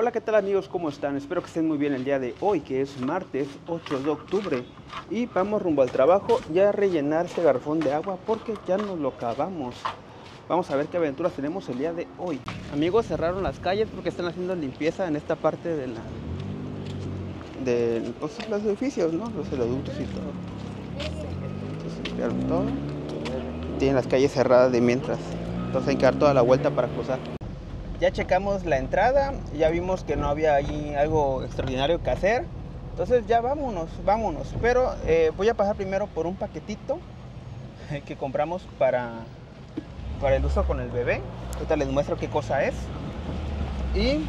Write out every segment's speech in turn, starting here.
Hola, ¿qué tal amigos? ¿Cómo están? Espero que estén muy bien el día de hoy, que es martes 8 de octubre. Y vamos rumbo al trabajo ya a rellenar este garrafón de agua porque ya nos lo acabamos. Vamos a ver qué aventuras tenemos el día de hoy. Amigos, cerraron las calles porque están haciendo limpieza en esta parte de la de pues, los edificios, ¿no? Los adultos y todo. Entonces todo. Tienen las calles cerradas de mientras. Entonces hay que dar toda la vuelta para cruzar. Ya checamos la entrada, ya vimos que no había ahí algo extraordinario que hacer. Entonces ya vámonos, vámonos. Pero eh, voy a pasar primero por un paquetito que compramos para, para el uso con el bebé. Ahorita les muestro qué cosa es. Y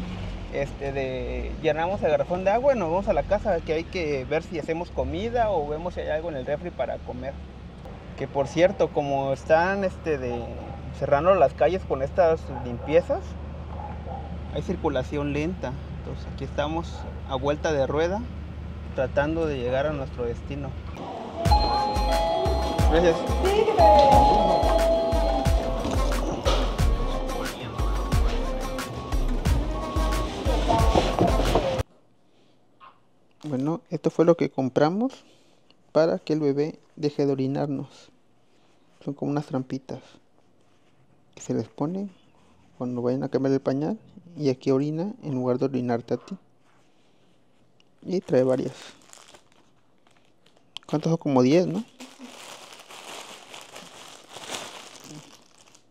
este, de, llenamos el garrafón de agua y nos vamos a la casa que hay que ver si hacemos comida o vemos si hay algo en el refri para comer. Que por cierto, como están este, de, cerrando las calles con estas limpiezas, hay circulación lenta. Entonces aquí estamos a vuelta de rueda tratando de llegar a nuestro destino. Gracias. Bueno, esto fue lo que compramos para que el bebé deje de orinarnos. Son como unas trampitas que se les ponen cuando vayan a cambiar el pañal y aquí orina en lugar de orinarte a ti. Y trae varias. ¿Cuántos son? Como 10, ¿no?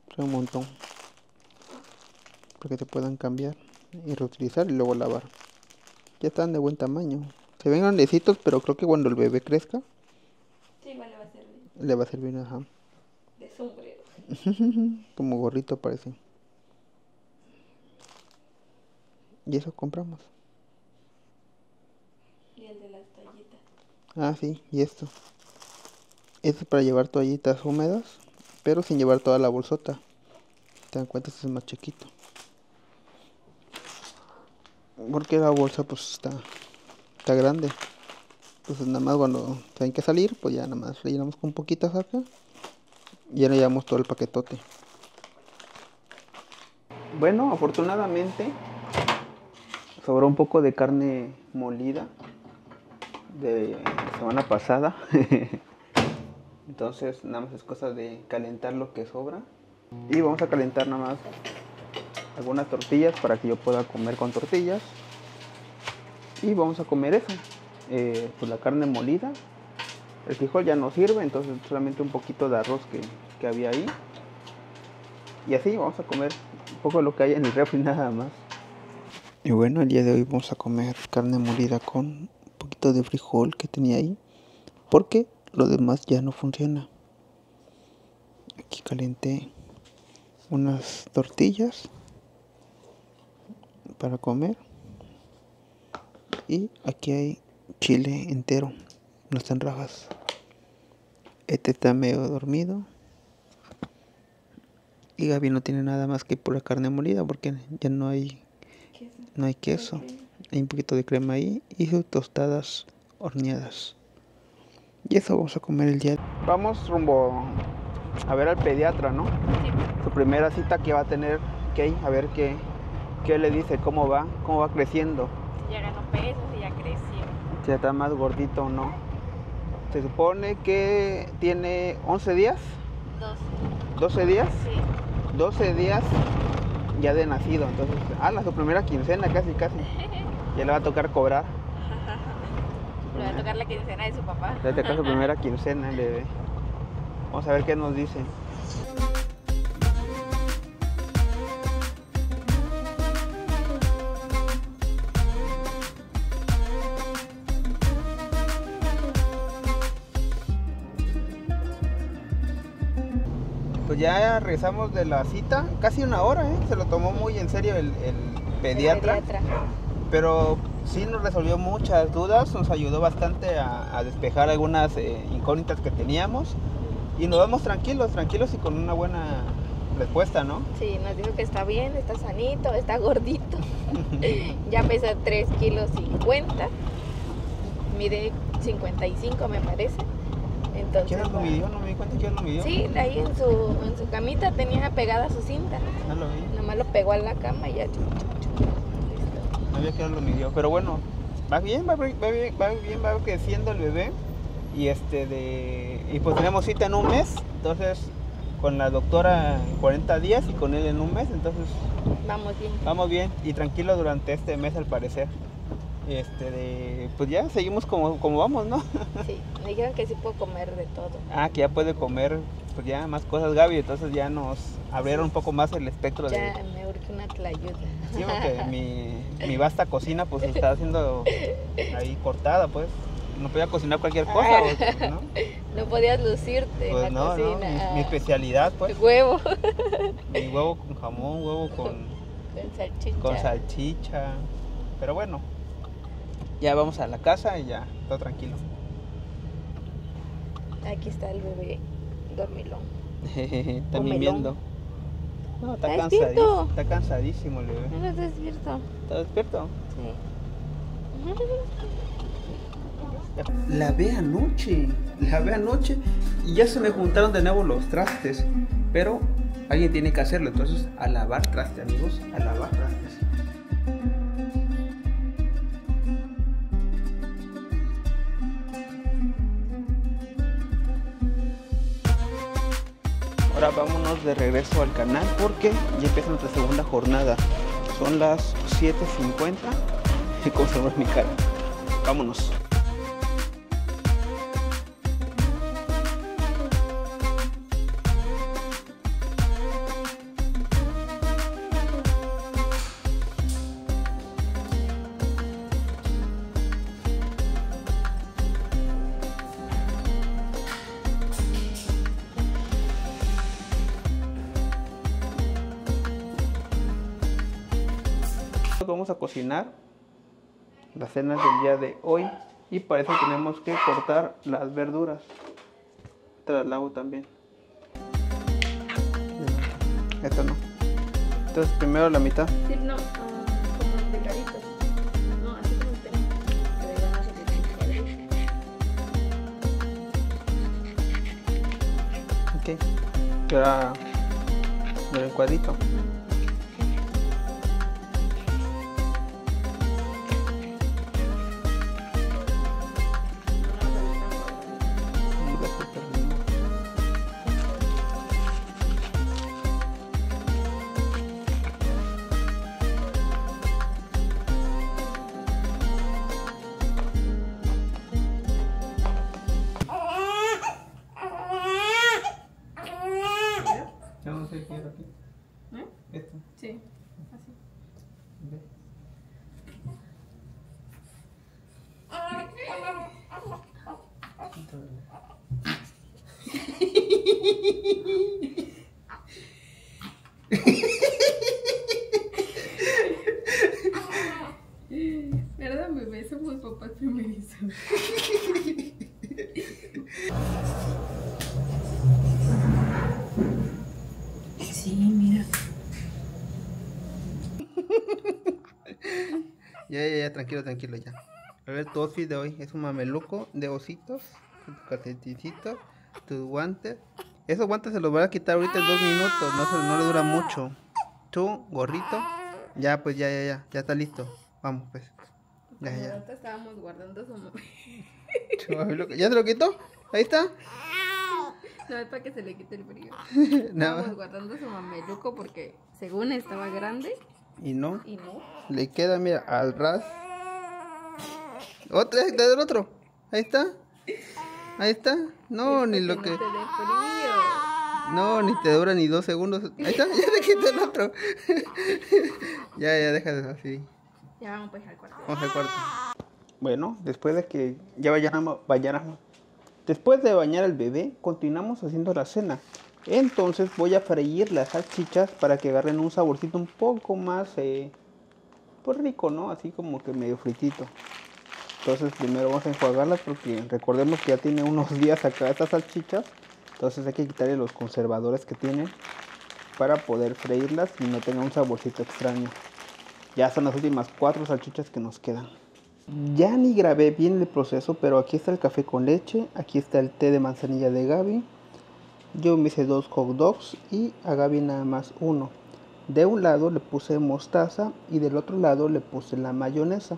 Trae un montón. Para que te puedan cambiar y reutilizar y luego lavar. Ya están de buen tamaño. Se ven grandecitos, pero creo que cuando el bebé crezca. Sí, igual le va a servir. Le va a servir, ajá. De sombrero. Como gorrito parece. Y eso compramos. Y el de las toallitas. Ah, sí, y esto. Esto es para llevar toallitas húmedas, pero sin llevar toda la bolsota. Te dan cuenta, este es más chiquito. Porque la bolsa pues está, está grande. Entonces nada más cuando tienen que salir, pues ya nada más rellenamos con poquitas acá. Y ya le llevamos todo el paquetote. Bueno, afortunadamente sobró un poco de carne molida de semana pasada. Entonces nada más es cosa de calentar lo que sobra. Y vamos a calentar nada más algunas tortillas para que yo pueda comer con tortillas. Y vamos a comer eso. Eh, pues la carne molida. El frijol ya no sirve, entonces solamente un poquito de arroz que, que había ahí. Y así vamos a comer un poco de lo que hay en el refri nada más. Y bueno, el día de hoy vamos a comer carne molida con un poquito de frijol que tenía ahí. Porque lo demás ya no funciona. Aquí calenté unas tortillas para comer. Y aquí hay chile entero, no están rajas. Este está medio dormido. Y Gaby no tiene nada más que pura carne molida porque ya no hay. No hay queso. Hay un poquito de crema ahí y sus tostadas horneadas. Y eso vamos a comer el día. Vamos rumbo a ver al pediatra, ¿no? Sí. Su primera cita que va a tener Kay, a ver qué, qué le dice, cómo va, cómo va creciendo. Si ya ganó peso, si ya creció. Si está más gordito o no. Se supone que tiene 11 días, Dos. 12 días, Sí. 12 días ya de nacido. Entonces, ah, la su primera quincena casi, casi. Ya le va a tocar cobrar. Le va a tocar la quincena de su papá. Ya te su primera quincena el bebé. Vamos a ver qué nos dice. Ya regresamos de la cita, casi una hora, ¿eh? se lo tomó muy en serio el, el pediatra. El pediatra. pero sí nos resolvió muchas dudas, nos ayudó bastante a, a despejar algunas eh, incógnitas que teníamos y nos vamos tranquilos, tranquilos y con una buena respuesta, ¿no? Sí, nos dijo que está bien, está sanito, está gordito. ya pesa 3 kilos 50. Mide 55 me parece. Entonces, ¿Quién lo midió? No me di cuenta quién lo midió. Sí, ahí en su, en su camita tenía pegada su cinta. No lo vi. Nomás lo pegó a la cama y ya. chu, chu, chu, listo. había que lo midió. Pero bueno, va bien, va, bien, va bien, va bien, va creciendo el bebé. Y este de. Y pues tenemos cita en un mes. Entonces, con la doctora en 40 días y con él en un mes. Entonces, Vamos bien. vamos bien y tranquilo durante este mes al parecer. Este de. Pues ya seguimos como, como vamos, ¿no? Sí, me dijeron que sí puedo comer de todo. Ah, que ya puede comer pues ya más cosas Gaby, entonces ya nos abrieron un poco más el espectro de... Ya me urge una tlayuda. Sí, porque mi, mi vasta cocina pues está haciendo ahí cortada pues. No podía cocinar cualquier cosa, Ah. pues, ¿no? No podías lucirte Pues en la no, no, cocina. mi, mi especialidad pues. Huevo Mi huevo con jamón, huevo con, con salchicha. con salchicha. Pero bueno, ya vamos a la casa y ya, todo tranquilo. Aquí está el bebé dormilón. está Comelón. mimiendo. No, está, Está cansadísimo, despierto. está cansadísimo el bebé. No estás despierto. ¿Está despierto? Sí. La ve anoche, la ve anoche y ya se me juntaron de nuevo los trastes. Pero alguien tiene que hacerlo, entonces a lavar traste, amigos, a lavar trastes. Ahora vámonos de regreso al canal porque ya empieza nuestra segunda jornada. Son las 7.50 y conservo mi cara. Vámonos. Vamos a cocinar la cena del día de hoy y para eso tenemos que cortar las verduras. Las lavo también. Esto no. Entonces primero la mitad. Sí, no, como. No, así como usted. Ok. Ahora el cuadrito. Perdón, bebé, somos papás primerizos. Sí, mira. Ya, ya, ya, tranquilo, tranquilo, ya. A ver, tu outfit de hoy es un mameluco de ositos, con tu calcetincito, tus guantes. Esos guantes se los voy a quitar ahorita en dos minutos, no, se- no le dura mucho. Tu gorrito, ya, pues ya, ya, ya, ya está listo. Vamos, pues. Ya, ya. Ahorita estábamos guardando su. ¿Ya te lo quitó? Ahí está. No es para que se le quite el frío. Estábamos guardando su mameluco porque según estaba grande Y no, y no. le queda, mira, al ras. Otra, del otro. Ahí está. Ahí está. No, Es ni lo que. No, ni te dura ni dos segundos. Ahí está, ya te quité el otro. ya, ya, déjalo así. Ya vamos pues al cuarto. Vamos al cuarto. Bueno, después de que ya bañáramos, bañáramos- Después de bañar al bebé, continuamos haciendo la cena. Entonces voy a freír las salchichas para que agarren un saborcito un poco más, eh, pues rico, ¿no? Así como que medio fritito. Entonces primero vamos a enjuagarlas porque recordemos que ya tiene unos días acá estas salchichas. Entonces hay que quitarle los conservadores que tienen para poder freírlas y no tenga un saborcito extraño. Ya son las últimas cuatro salchichas que nos quedan. Ya ni grabé bien el proceso, pero aquí está el café con leche, aquí está el té de manzanilla de Gaby. Yo me hice dos hot dogs y a Gaby nada más uno. De un lado le puse mostaza y del otro lado le puse la mayonesa.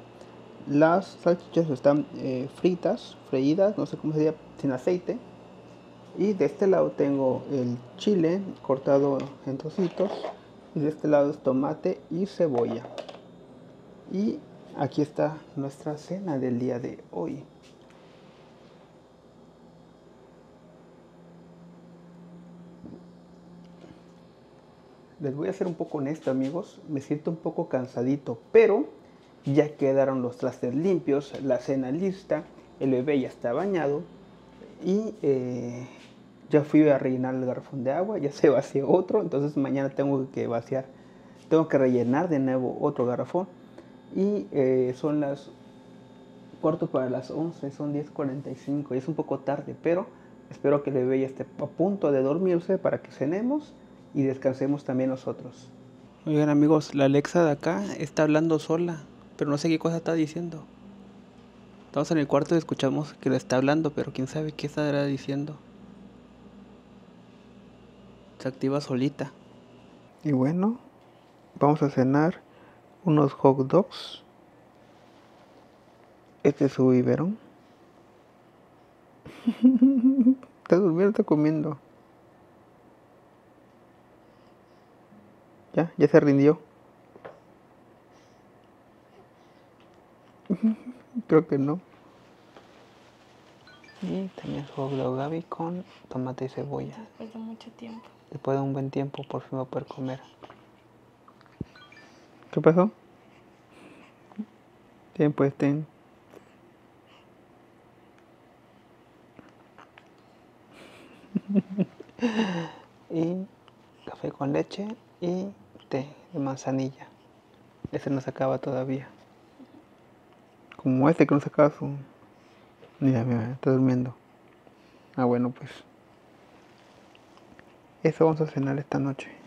Las salchichas están eh, fritas, freídas, no sé cómo sería, sin aceite. Y de este lado tengo el chile cortado en trocitos. Y de este lado es tomate y cebolla. Y aquí está nuestra cena del día de hoy. Les voy a ser un poco honesto amigos, me siento un poco cansadito, pero ya quedaron los trastes limpios, la cena lista, el bebé ya está bañado y eh, ya fui a rellenar el garrafón de agua, ya se vació otro, entonces mañana tengo que vaciar, tengo que rellenar de nuevo otro garrafón y eh, son las cuarto para las 11, son 10.45 y es un poco tarde, pero espero que el bebé ya esté a punto de dormirse para que cenemos y descansemos también nosotros. Oigan amigos, la Alexa de acá está hablando sola, pero no sé qué cosa está diciendo. Estamos en el cuarto y escuchamos que le está hablando, pero quién sabe qué estará diciendo. Se activa solita. Y bueno, vamos a cenar unos hot dogs. Este es su biberón. está durmiendo, está comiendo. Ya, ya se rindió. Creo que no. Y también su Gaby con tomate y cebolla. Después de mucho tiempo. Después de un buen tiempo, por fin va a poder comer. ¿Qué pasó? Tiempo estén. y café con leche y té de manzanilla. Ese no se acaba todavía. Como este que no se acaba su... Mira, mira, está durmiendo. Ah, bueno, pues. Eso vamos a cenar esta noche.